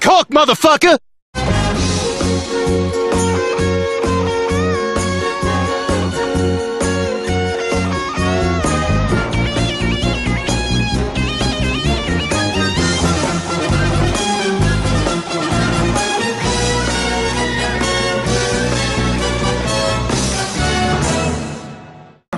Black Hawk, motherfucker!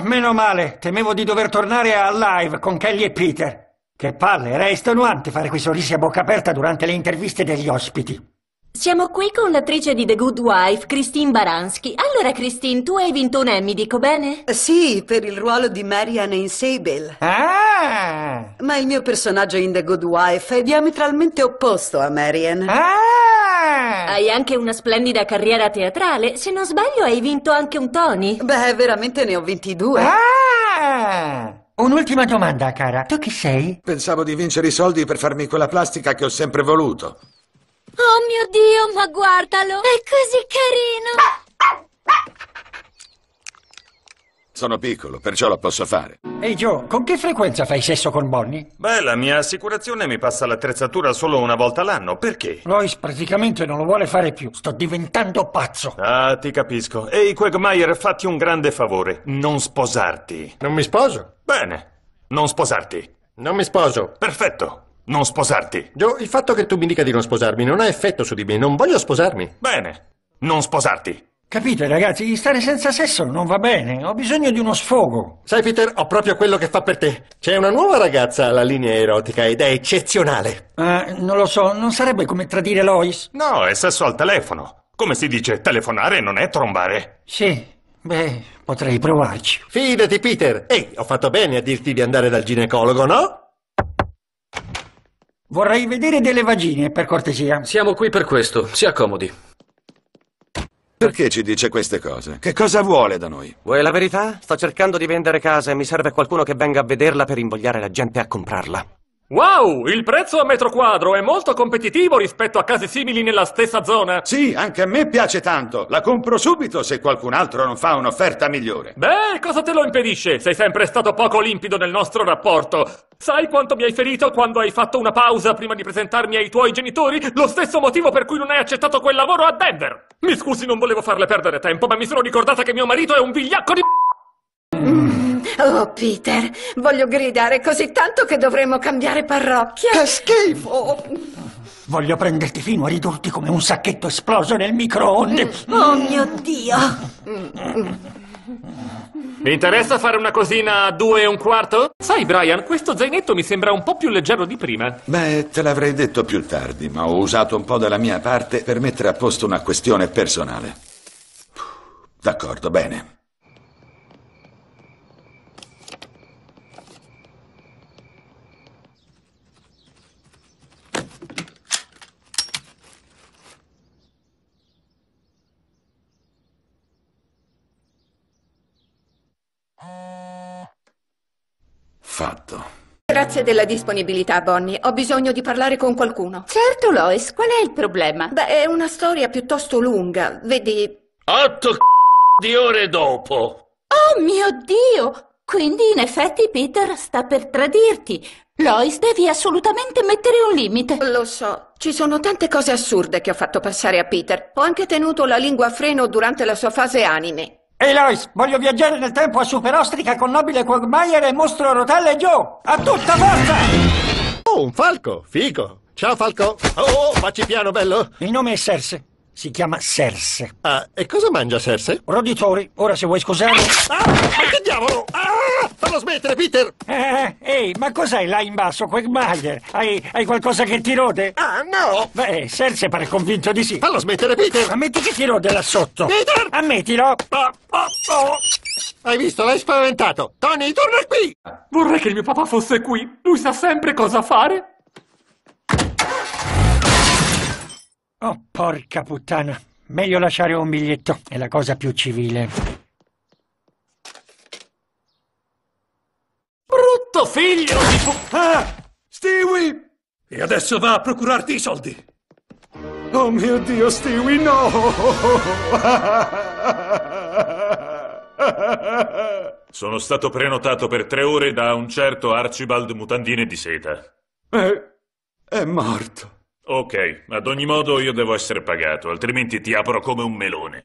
Meno male, temevo di dover tornare a live con Kelly e Peter. Che palle, era estenuante fare quei sorrisi a bocca aperta durante le interviste degli ospiti. Siamo qui con l'attrice di The Good Wife, Christine Baranski. Allora, Christine, tu hai vinto un Emmy, dico bene? Sì, per il ruolo di Marianne in Sable. Ah! Ma il mio personaggio in The Good Wife è diametralmente opposto a Marianne. Ah! Hai anche una splendida carriera teatrale. Se non sbaglio, hai vinto anche un Tony. Beh, veramente ne ho 22. Ah! Un'ultima domanda, cara. Tu chi sei? Pensavo di vincere i soldi per farmi quella plastica che ho sempre voluto. Oh mio Dio, ma guardalo! È così carino! Sono piccolo, perciò lo posso fare. Ehi Joe, con che frequenza fai sesso con Bonnie? Beh, la mia assicurazione mi passa l'attrezzatura solo una volta l'anno. Perché? Lois praticamente non lo vuole fare più. Sto diventando pazzo. Ah, ti capisco. Ehi, Quagmire, fatti un grande favore. Non sposarti. Non mi sposo. Bene. Non sposarti. Non mi sposo. Perfetto. Non sposarti. Joe, il fatto che tu mi dica di non sposarmi non ha effetto su di me. Non voglio sposarmi. Bene. Non sposarti. Capite, ragazzi, stare senza sesso non va bene. Ho bisogno di uno sfogo. Sai, Peter, ho proprio quello che fa per te. C'è una nuova ragazza alla linea erotica ed è eccezionale. Ah, non lo so, non sarebbe come tradire Lois? No, è sesso al telefono. Come si dice, telefonare non è trombare. Sì, beh, potrei provarci. Fidati, Peter. Ehi, ho fatto bene a dirti di andare dal ginecologo, no? Vorrei vedere delle vagine, per cortesia. Siamo qui per questo, si accomodi. Perché ci dice queste cose? Che cosa vuole da noi? Vuoi la verità? Sto cercando di vendere casa e mi serve qualcuno che venga a vederla per invogliare la gente a comprarla. Wow, il prezzo a metro quadro è molto competitivo rispetto a case simili nella stessa zona. Sì, anche a me piace tanto. La compro subito se qualcun altro non fa un'offerta migliore. Beh, cosa te lo impedisce? Sei sempre stato poco limpido nel nostro rapporto. Sai quanto mi hai ferito quando hai fatto una pausa prima di presentarmi ai tuoi genitori? Lo stesso motivo per cui non hai accettato quel lavoro a Denver. Mi scusi, non volevo farle perdere tempo, ma mi sono ricordata che mio marito è un vigliacco di... Oh, Peter, voglio gridare così tanto che dovremmo cambiare parrocchia. Che schifo! Voglio prenderti fino a ridurti come un sacchetto esploso nel microonde. Oh mio Dio! Mi interessa fare una cosina a due e un quarto? Sai, Brian, questo zainetto mi sembra un po' più leggero di prima. Beh, te l'avrei detto più tardi, ma ho usato un po' della mia parte per mettere a posto una questione personale. D'accordo, bene. Fatto. Grazie della disponibilità, Bonnie. Ho bisogno di parlare con qualcuno. Certo, Lois, qual è il problema? Beh, è una storia piuttosto lunga. Vedi, Otto di ore dopo. Oh mio Dio! Quindi in effetti Peter sta per tradirti. Lois, devi assolutamente mettere un limite. lo so, ci sono tante cose assurde che ho fatto passare a Peter. Ho anche tenuto la lingua a freno durante la sua fase anime. Ehi Lois, voglio viaggiare nel tempo a Super Ostrica con Nobile Quagmire e Mostro Rotelle Joe! A tutta forza! Oh, un falco, figo. Ciao, falco. Oh, facci piano, bello. Il nome è Serse. Si chiama Serse. Ah, e cosa mangia Serse? Roditori, ora se vuoi scusarmi. Ah, ma che diavolo! Ah, fallo smettere, Peter! Eh, ehi, ma cos'hai là in basso, Quagmire? Hai, hai qualcosa che ti rode? Ah, no! Beh, Serse pare convinto di sì. Fallo smettere, Peter! Ammetti che ti rode là sotto. Peter! Ammettilo. Oh, oh, oh. Hai visto, l'hai spaventato. Tony, torna qui! Vorrei che il mio papà fosse qui. Lui sa sempre cosa fare. Oh, porca puttana. Meglio lasciare un biglietto, è la cosa più civile. Brutto figlio di pu... Ah! Stewie! E adesso va a procurarti i soldi. Oh mio Dio, Stewie, no! Sono stato prenotato per tre ore da un certo Archibald Mutandine di seta. È, è morto. Ok, ad ogni modo io devo essere pagato, altrimenti ti apro come un melone.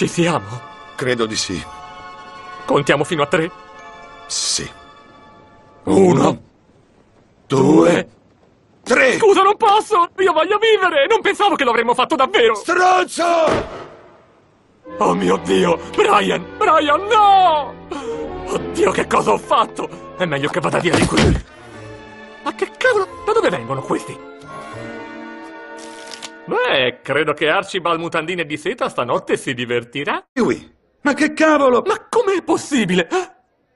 Ci siamo. Credo di sì. Contiamo fino a tre. Sì. Uno, Due. Tre! Scusa, non posso! Io voglio vivere! Non pensavo che l'avremmo fatto davvero! Stronzo! Oh mio Dio! Brian! Brian, no! Oddio, che cosa ho fatto? È meglio che vada via di qui. Ma che cavolo? Da dove vengono questi? Beh, credo che Archibald Mutandine di Seta stanotte si divertirà. Kiwi, ma che cavolo? Ma com'è possibile?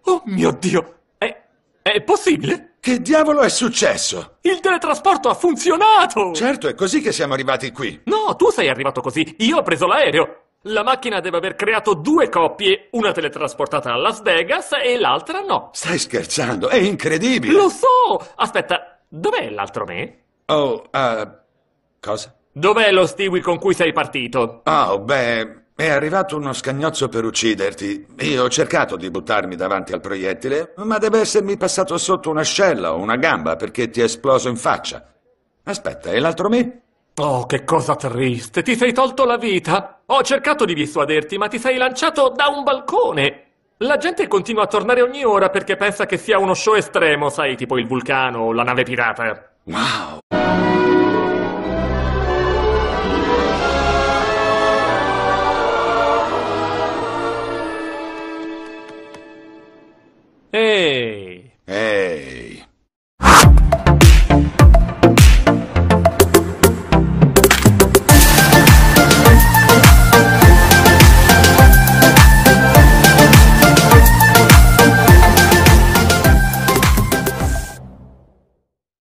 Oh mio Dio! È... è possibile? Che diavolo è successo? Il teletrasporto ha funzionato! Certo, è così che siamo arrivati qui. No, tu sei arrivato così. Io ho preso l'aereo. La macchina deve aver creato due coppie, una teletrasportata a Las Vegas e l'altra no. Stai scherzando? È incredibile. Lo so! Aspetta, dov'è l'altro me? Oh, uh, cosa? Dov'è lo Stewie con cui sei partito? Oh, beh, è arrivato uno scagnozzo per ucciderti. Io ho cercato di buttarmi davanti al proiettile, ma deve essermi passato sotto un'ascella o una gamba perché ti è esploso in faccia. Aspetta, e l'altro me? Oh, che cosa triste! Ti sei tolto la vita! Ho cercato di dissuaderti, ma ti sei lanciato da un balcone! La gente continua a tornare ogni ora perché pensa che sia uno show estremo, sai, tipo il vulcano o la nave pirata. Wow!